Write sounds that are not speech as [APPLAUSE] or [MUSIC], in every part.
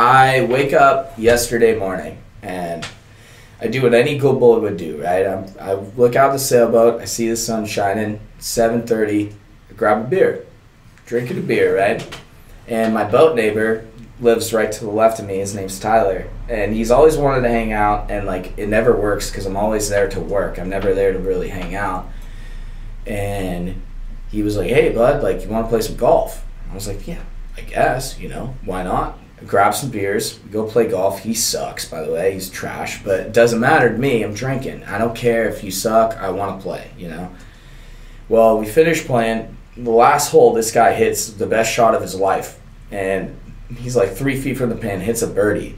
I wake up yesterday morning and I do what any good boy would do, right? I'm, I look out the sailboat, I see the sun shining, 7.30, I grab a beer, drinking a beer, right? And my boat neighbor lives right to the left of me. His name's Tyler, and he's always wanted to hang out, and like it never works because I'm always there to work. I'm never there to really hang out. And he was like, "Hey, bud, like you want to play some golf?" I was like, "Yeah, I guess. You know, why not?" Grab some beers, go play golf. He sucks, by the way. He's trash, but it doesn't matter to me. I'm drinking. I don't care if you suck. I want to play. You know. Well, we finished playing. The last hole, this guy hits the best shot of his life, and he's like three feet from the pin, hits a birdie.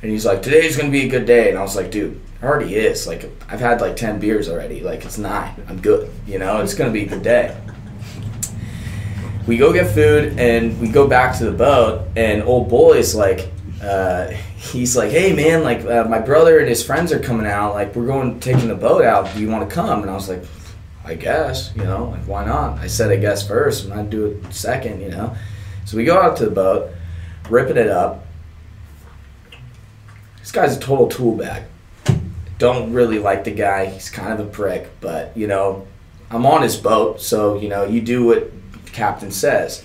And he's like, today's gonna be a good day. And I was like, dude, it already is. Like, I've had like 10 beers already. Like, it's nine. I'm good. You know, it's gonna be a good day. We go get food and we go back to the boat. And old boy's like, uh, he's like, hey man, like uh, my brother and his friends are coming out. Like, we're going taking the boat out. Do you want to come? And I was like, I guess, you know, like why not? I said I guess first, and I'd do it second, you know. So we go out to the boat, ripping it up. This guy's a total tool bag. Don't really like the guy. He's kind of a prick, but you know, I'm on his boat, so you know, you do what captain says.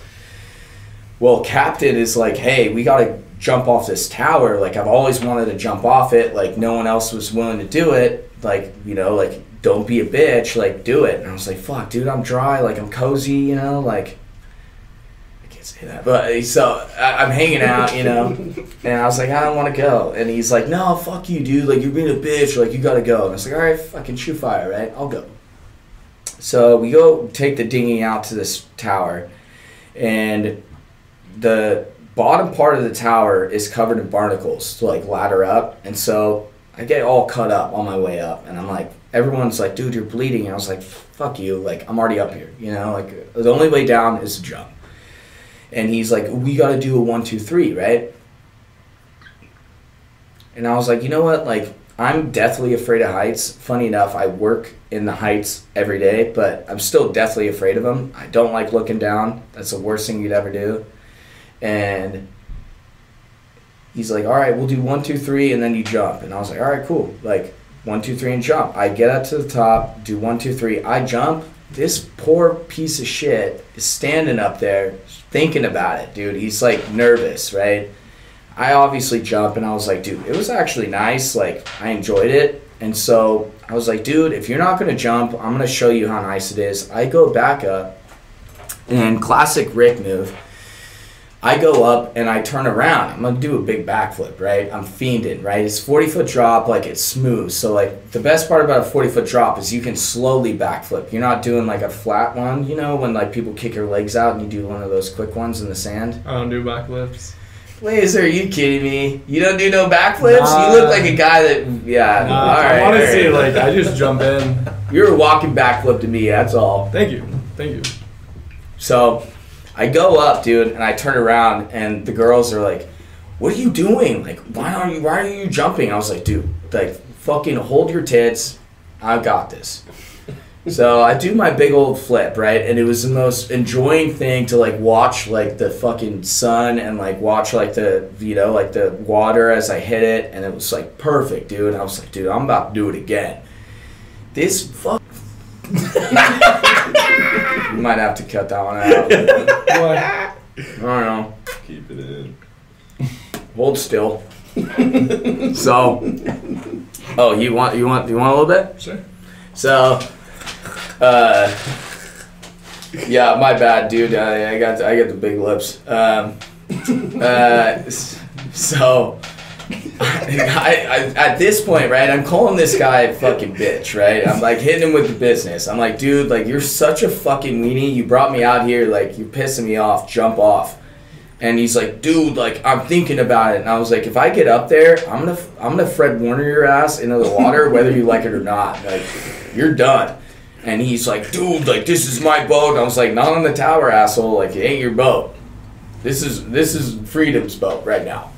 Well, captain is like, hey, we gotta jump off this tower. Like I've always wanted to jump off it. Like no one else was willing to do it. Like you know, like don't be a bitch. Like do it. And I was like, fuck, dude, I'm dry. Like I'm cozy. You know, like I can't say that, but so I, am hanging out, you know, [LAUGHS] and I was like, I don't want to go, and he's like, No, fuck you, dude. Like you're being a bitch. Like you gotta go. And I was like, All right, fucking shoot fire, right? I'll go. So we go take the dinghy out to this tower, and the bottom part of the tower is covered in barnacles to like ladder up, and so I get all cut up on my way up, and I'm like, everyone's like, dude, you're bleeding. And I was like, fuck you, like I'm already up here, you know, like the only way down is to jump and he's like, "We got to do a one, two, three, right?" And I was like, "You know what? Like, I'm deathly afraid of heights. Funny enough, I work in the heights every day, but I'm still deathly afraid of them. I don't like looking down. That's the worst thing you'd ever do." And he's like, "All right, we'll do one, two, three, and then you jump." And I was like, "All right, cool." Like one, two, three, and jump. I get up to the top, do one, two, three. I jump. This poor piece of shit is standing up there thinking about it, dude. He's like nervous, right? I obviously jump and I was like, dude, it was actually nice. Like, I enjoyed it. And so I was like, dude, if you're not going to jump, I'm going to show you how nice it is. I go back up and classic Rick move. I go up and I turn around. I'm gonna do a big backflip, right? I'm fiending, right? It's 40 foot drop, like it's smooth. So like the best part about a 40 foot drop is you can slowly backflip. You're not doing like a flat one, you know, when like people kick your legs out and you do one of those quick ones in the sand. I don't do backflips. Laser, are you kidding me? You don't do no backflips? Nah. You look like a guy that, yeah. Nah, all right. Honestly, right. like I just jump in. [LAUGHS] You're a walking backflip to me. That's all. Thank you, thank you. So I go up, dude, and I turn around, and the girls are like, "What are you doing? Like, why are you? Why are you jumping?" I was like, "Dude, like, fucking hold your tits. I got this." So I do my big old flip, right? And it was the most enjoying thing to like watch like the fucking sun and like watch like the you know like the water as I hit it, and it was like perfect, dude. And I was like, dude, I'm about to do it again. This fuck. you [LAUGHS] might have to cut that one out. [LAUGHS] what? I don't know. Keep it in. Hold still. so, oh, you want you want you want a little bit? Sure. So, uh, yeah, my bad, dude. I, I got I got the big lips. Um, uh, [LAUGHS] so I, I, at this point, right, I'm calling this guy a fucking bitch, right? I'm like hitting him with the business. I'm like, dude, like you're such a fucking weenie. You brought me out here, like you're pissing me off. Jump off. And he's like, dude, like I'm thinking about it. And I was like, if I get up there, I'm gonna, I'm gonna Fred Warner your ass into the water, whether you like it or not. Like, you're done. And he's like, dude, like this is my boat. And I was like, not on the tower, asshole. Like it ain't your boat. This is this is Freedom's boat right now.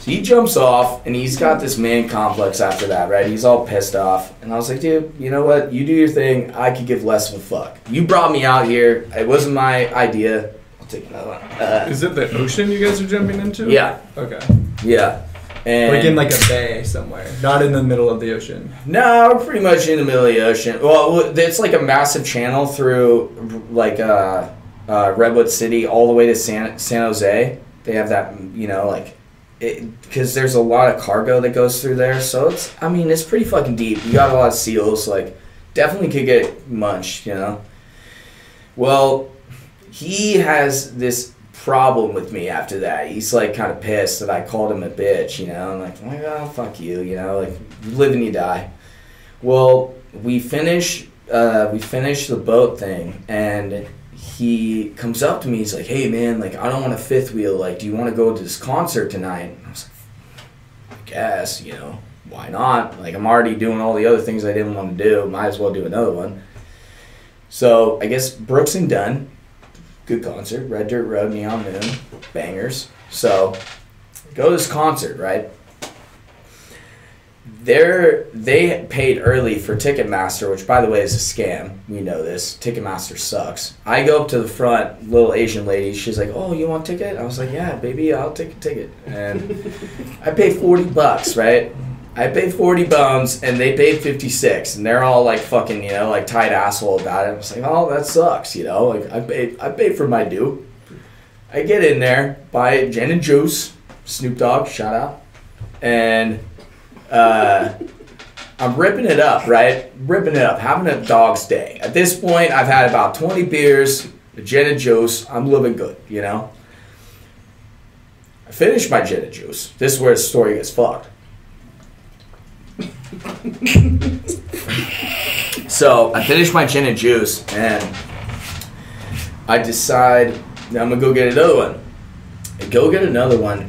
So he jumps off and he's got this man complex after that, right? He's all pissed off. And I was like, dude, you know what? You do your thing. I could give less of a fuck. You brought me out here. It wasn't my idea. I'll take another one. Uh, Is it the ocean you guys are jumping into? yeah, Okay. yeah. And Like in like a bay somewhere, not in the middle of the ocean. No, pretty much in the middle of the ocean. Well, it's like a massive channel through like uh, uh, Redwood City all the way to San San Jose. They have that, you know, like because there's a lot of cargo that goes through there. So it's, I mean, it's pretty fucking deep. You got a lot of seals. Like, definitely could get munched, you know. Well, he has this problem with me after that. He's like kind of pissed that I called him a bitch, you know. I'm like, oh, fuck you, you know, like you live and you die. Well, we finish uh, we finish the boat thing and he comes up to me, he's like, Hey man, like I don't want a fifth wheel, like do you want to go to this concert tonight? I was like, I guess, you know, why not? Like I'm already doing all the other things I didn't want to do, might as well do another one. So I guess Brooks and Dunn good concert. Red Dirt Road, Neon Moon, bangers. So go to this concert, right? They're, they paid early for Ticketmaster, which by the way is a scam. We know this. Ticketmaster sucks. I go up to the front, little Asian lady. She's like, "Oh, you want a ticket?" I was like, "Yeah, baby, I'll take a ticket." And [LAUGHS] I pay forty bucks, right? I paid 40 bones and they paid 56 and they're all like fucking, you know, like tight asshole about it. I was like, oh, that sucks, you know, like I paid, I paid for my due. I get in there, buy gin and juice, Snoop Dogg, shout out. And uh, I'm ripping it up, right? Ripping it up, having a dog's day. At this point, I've had about 20 beers, a and juice. I'm living good, you know? I finished my gin and juice. This is where the story gets fucked. [LAUGHS] so I finish my gin and juice, and I decide I'm gonna go get another one. I go get another one,